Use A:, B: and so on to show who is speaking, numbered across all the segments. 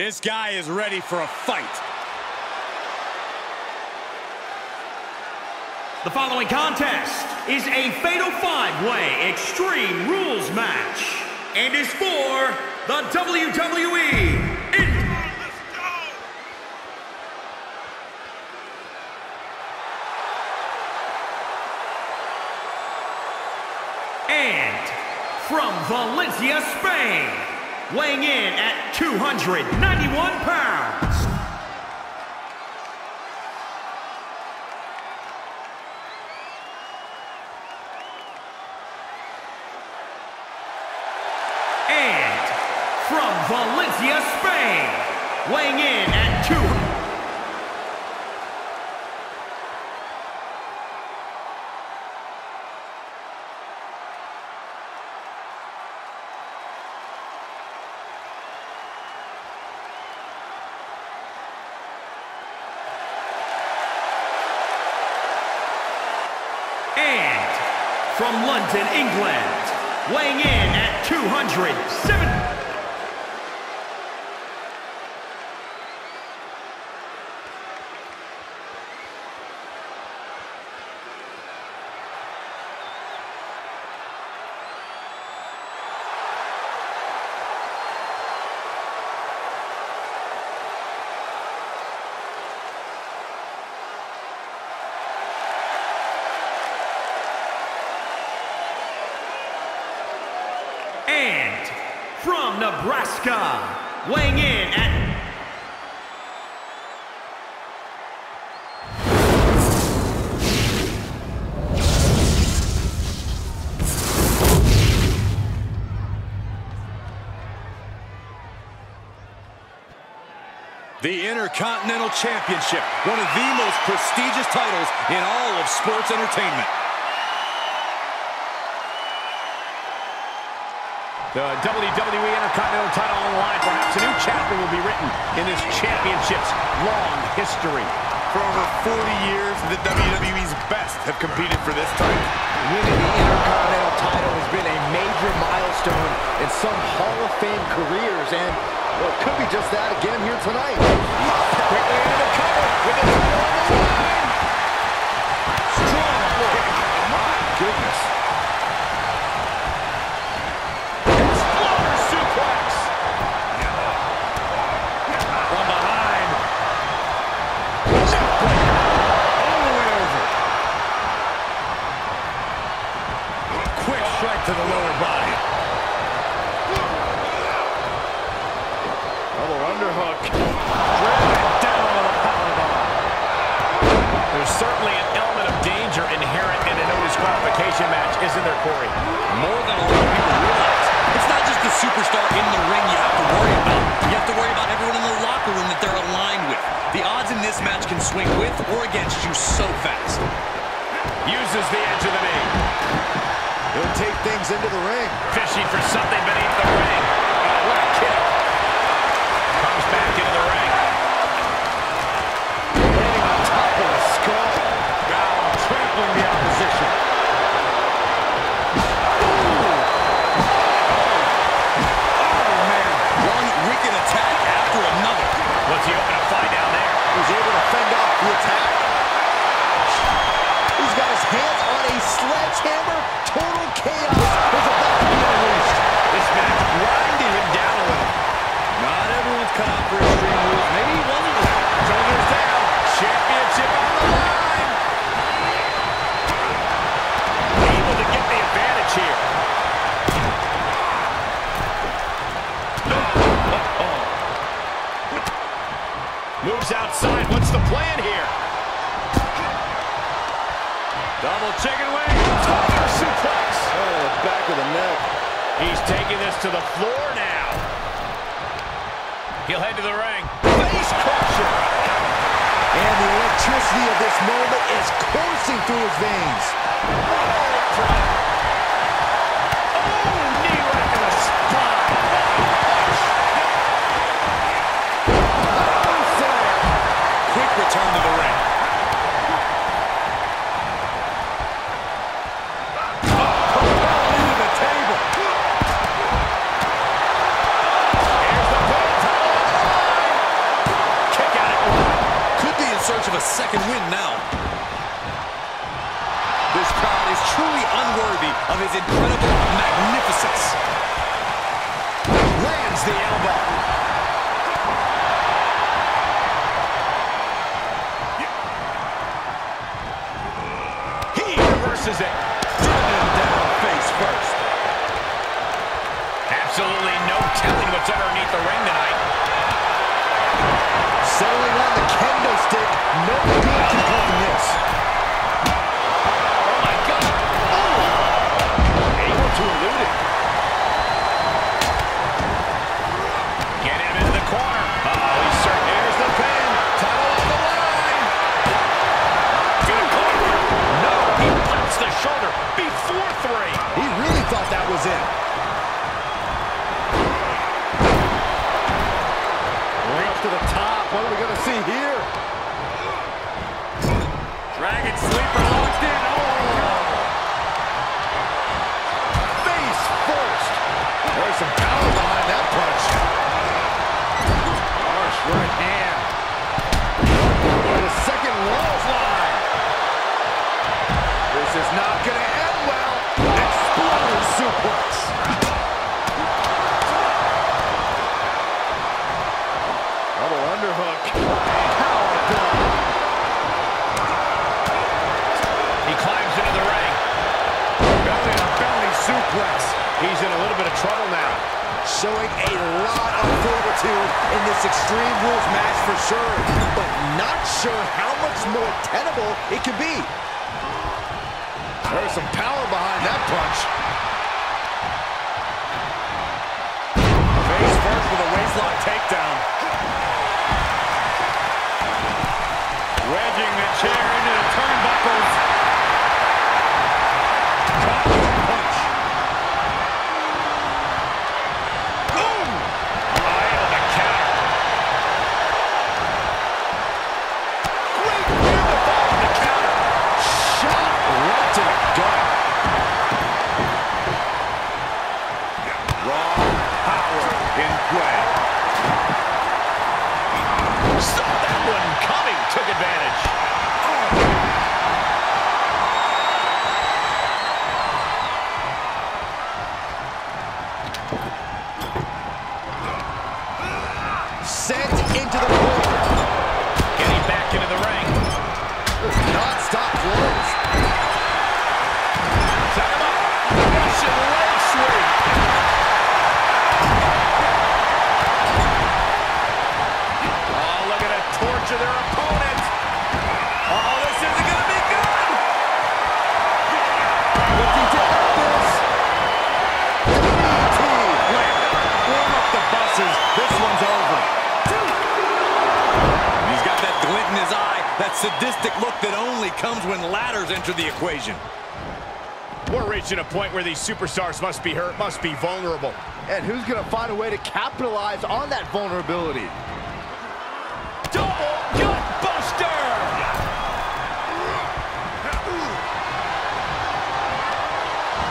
A: This guy is ready for a fight.
B: The following contest is a Fatal 5-Way Extreme Rules match and is for the WWE And from Valencia, Spain, weighing in at 291 pounds, And from Valencia, Spain, weighing in at 200. And from London, England, weighing in at 207. And from Nebraska, weighing in at
A: The Intercontinental Championship, one of the most prestigious titles in all of sports entertainment.
C: The WWE Intercontinental title on the line. Perhaps a new chapter will be written in this championship's long history.
D: For over 40 years, the WWE's best have competed for this title.
E: Winning the Intercontinental title has been a major milestone in some Hall of Fame careers, and well, it could be just that again here tonight.
C: Quickly into the cover with the title on the line.
E: Strong kick. My goodness.
C: Isn't there, Corey?
A: More than a lot of people realize. It's not just the superstar in the ring you have to worry about. You have to worry about everyone in the locker room that they're aligned with. The odds in this match can swing with or against you so fast.
C: Uses the edge of the knee.
E: He'll take things into the ring.
C: Fishing for something beneath the ring. Double chicken wing. Tiger suplex.
E: Oh, the back of the neck.
C: He's taking this to the floor now. He'll head to the ring. Face crusher.
E: And the electricity of this moment is coursing through his veins.
C: Oh, Lands the elbow. He reverses it.
E: Driven down face first.
C: Absolutely no telling what's underneath the ring tonight.
E: Settling on the kendo stick. No good can this.
A: Dragon sleeper locked in. Oh,
E: Face first. There's some power behind that punch. Harsh right hand. And a second Rose line. This is not going to end well. Exploder suplex. Double underhook.
C: He's in a little bit of trouble now.
E: Showing a lot of fortitude in this Extreme Rules match for sure, but not sure how much more tenable it could be. There's some power behind that punch.
A: Sadistic look that only comes when ladders enter the equation.
C: We're reaching a point where these superstars must be hurt, must be vulnerable.
E: And who's going to find a way to capitalize on that vulnerability?
C: Double gut buster.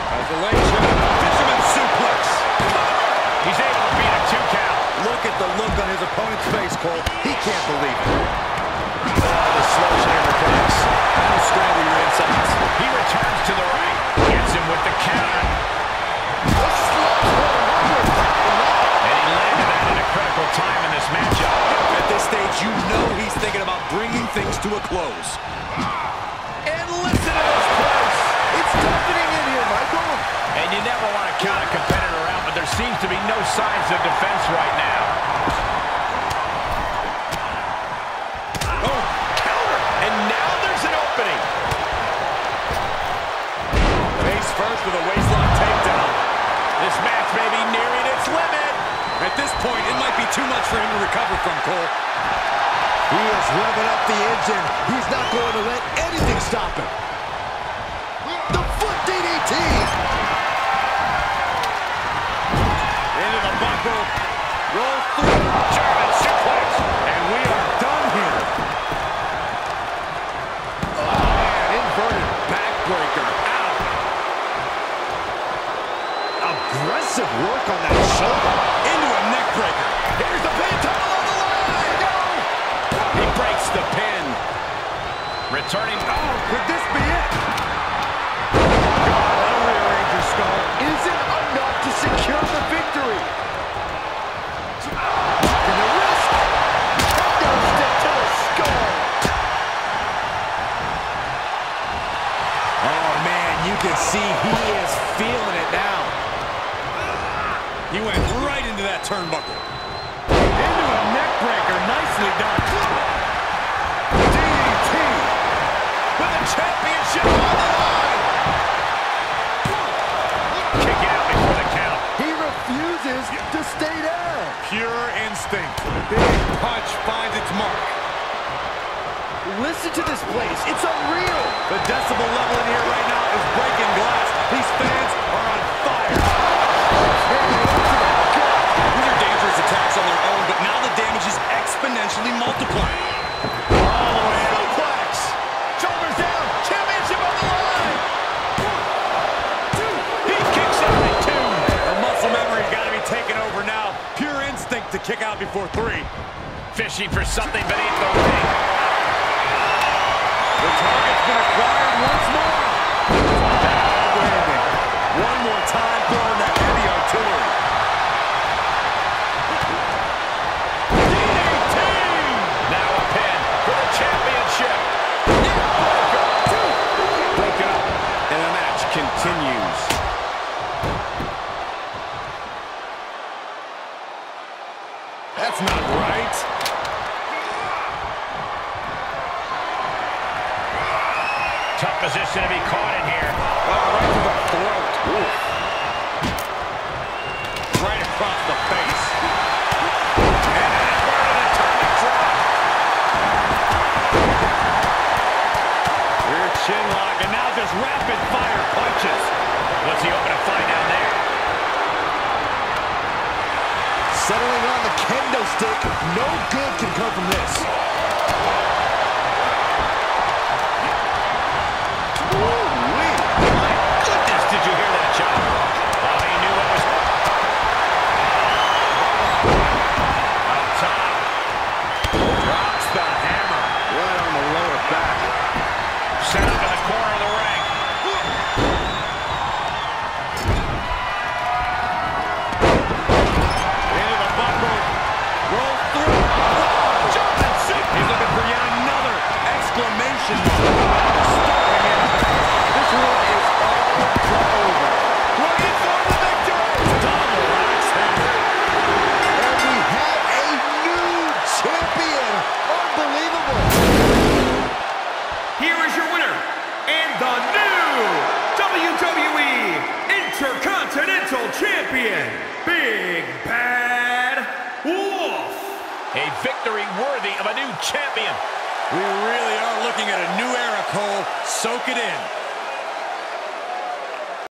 A: Isolation, fisherman suplex.
C: He's able to beat a two count.
E: Look at the look on his opponent's face, Cole. He can't believe it.
C: To a
A: close.
E: And listen to this place. It's deafening in here, Michael.
C: And you never want to count a competitor out, but there seems to be no signs of defense right now. Oh, counter! And now there's an opening.
D: Face first with a waistlock takedown.
C: This match may be nearing its limit.
A: At this point, it might be too much for him to recover from, Cole.
E: He is revving up the engine. He's not going to let anything stop him. The foot DDT.
D: Into the buckle.
E: Roll through.
C: German suplex.
D: And we are done here.
E: Oh, and inverted backbreaker. Out. Aggressive work on that
A: turning. Oh, could this
E: be it? Is it enough to secure the
A: victory? And the wrist.
C: Downstep
E: to the skull. Oh, man, you can see he is feeling it now. He went right into that turnbuckle.
F: Into a neckbreaker. Nicely done. With the championship on the line. Kick out before the count.
C: He refuses to stay down.
A: Pure instinct. Big punch finds its mark.
C: Listen to this place. It's unreal.
E: The decibel level in here right now is breaking glass. These fans are on fire. These are dangerous attacks on their own, but now the damage is exponentially multiplying.
F: Out
A: before three.
F: Fishing for something beneath the ring.
A: The target's been acquired once more. One more time throwing that Not right.
F: Tough position to be caught in here.
A: Oh, right to the throat. Oof. Right across the face. Chin lock, and now just rapid fire punches.
F: What's he hoping to find down there?
C: Settling on the kendo stick. No good can come from this.